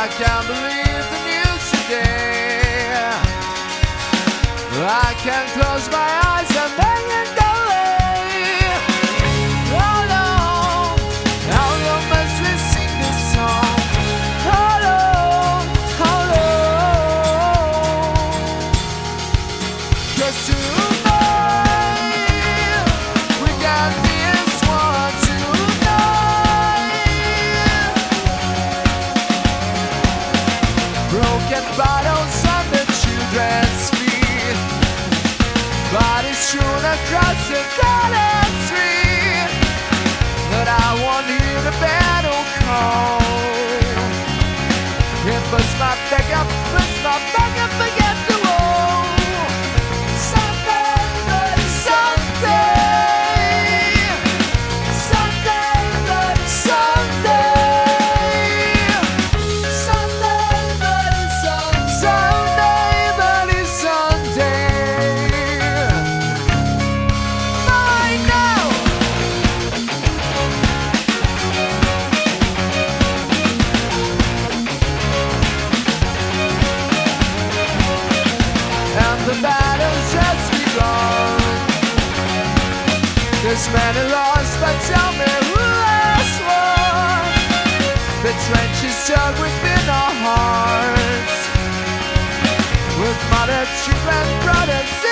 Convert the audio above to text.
I can't believe the news today. I can close my eyes and make Bottles on the children's feet. Bodies across the galaxy. But I won't hear the battle back up, There's many lost, but tell me who has won? The trench is dug within our hearts, with mother, sisters, and boy.